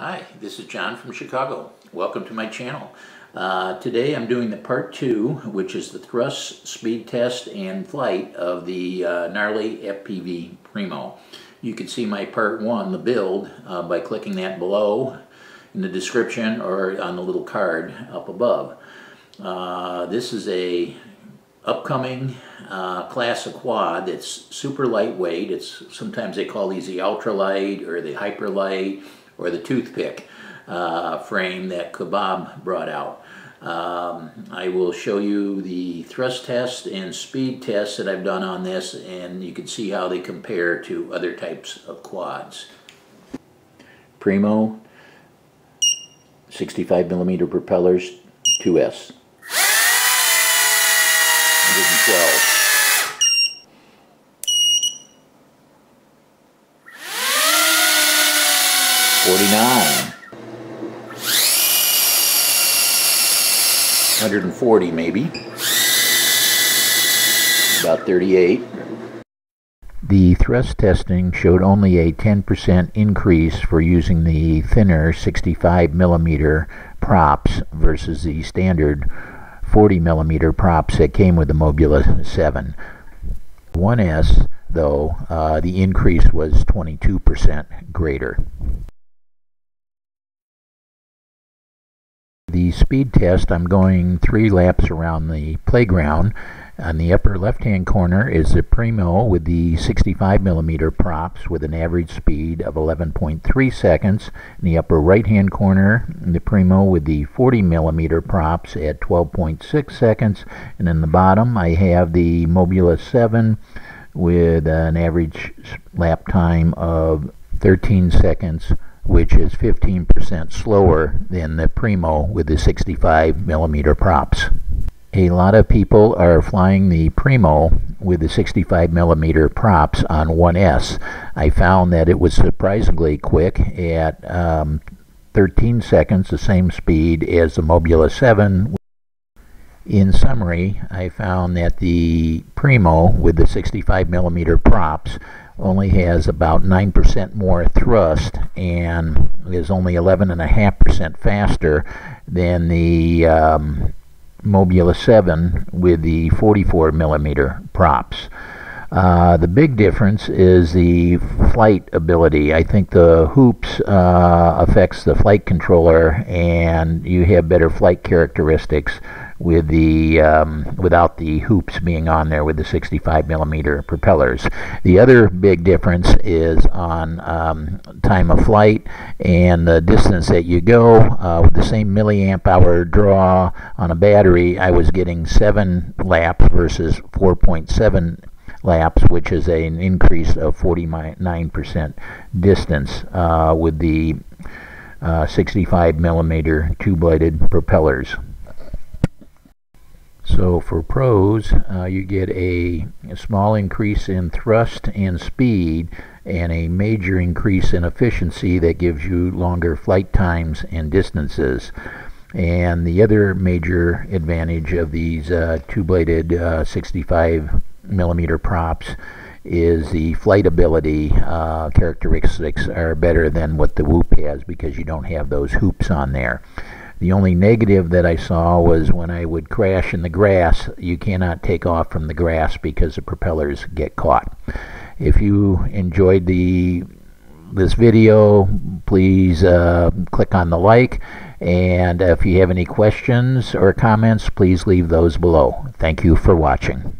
Hi, this is John from Chicago. Welcome to my channel. Uh, today I'm doing the part two, which is the thrust, speed test, and flight of the uh, gnarly FPV Primo. You can see my part one, the build, uh, by clicking that below in the description or on the little card up above. Uh, this is a upcoming uh, class of quad that's super lightweight. It's Sometimes they call these the ultralight or the hyperlight or the toothpick uh, frame that Kabab brought out. Um, I will show you the thrust test and speed test that I've done on this and you can see how they compare to other types of quads. Primo 65 millimeter propellers 2S 112 49. 140 maybe. About 38. The thrust testing showed only a 10% increase for using the thinner 65 millimeter props versus the standard 40 millimeter props that came with the Mobula 7. 1S, though, uh, the increase was 22% greater. Speed test, I'm going three laps around the playground. On the upper left-hand corner is the Primo with the 65 millimeter props with an average speed of 11.3 seconds. In the upper right-hand corner, the Primo with the 40 millimeter props at 12.6 seconds. And in the bottom, I have the Mobula 7 with an average lap time of 13 seconds which is 15% slower than the Primo with the 65 millimeter props. A lot of people are flying the Primo with the 65 millimeter props on 1S. I found that it was surprisingly quick at um, 13 seconds, the same speed as the Mobula 7. In summary, I found that the Primo with the 65 millimeter props only has about 9% more thrust and is only 11.5% faster than the um, Mobula 7 with the 44 millimeter props. Uh, the big difference is the flight ability. I think the hoops uh, affects the flight controller and you have better flight characteristics with the um, without the hoops being on there with the 65 millimeter propellers. The other big difference is on um, time of flight and the distance that you go. Uh, with the same milliamp hour draw on a battery, I was getting seven laps versus 4.7 laps, which is a, an increase of 49% distance uh, with the uh, 65 millimeter two-bladed propellers. So for pros, uh, you get a, a, small increase in thrust and speed and a major increase in efficiency that gives you longer flight times and distances. And the other major advantage of these uh, two-bladed uh, 65 millimeter props is the flight ability uh, characteristics are better than what the Whoop has because you don't have those hoops on there. The only negative that I saw was when I would crash in the grass, you cannot take off from the grass because the propellers get caught. If you enjoyed the this video, please uh, click on the like. And if you have any questions or comments, please leave those below. Thank you for watching.